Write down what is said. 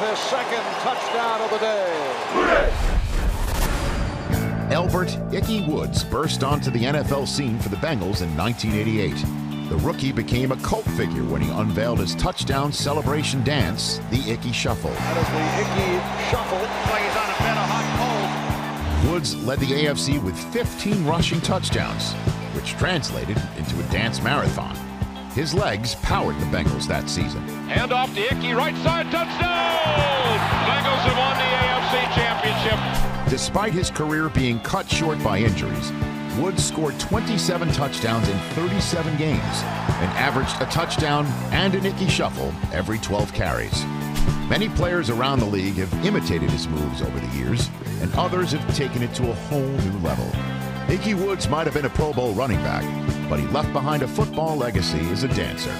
with his second touchdown of the day. Elbert Ickey Woods burst onto the NFL scene for the Bengals in 1988. The rookie became a cult figure when he unveiled his touchdown celebration dance, the Ickey Shuffle. That is the Ickey Shuffle. Like he's on a bed of hot coals. Woods led the AFC with 15 rushing touchdowns, which translated into a dance marathon. His legs powered the Bengals that season. Hand off to Ickey, right side, touchdown! Despite his career being cut short by injuries, Woods scored 27 touchdowns in 37 games and averaged a touchdown and an Ickey shuffle every 12 carries. Many players around the league have imitated his moves over the years, and others have taken it to a whole new level. Ickey Woods might have been a Pro Bowl running back, but he left behind a football legacy as a dancer.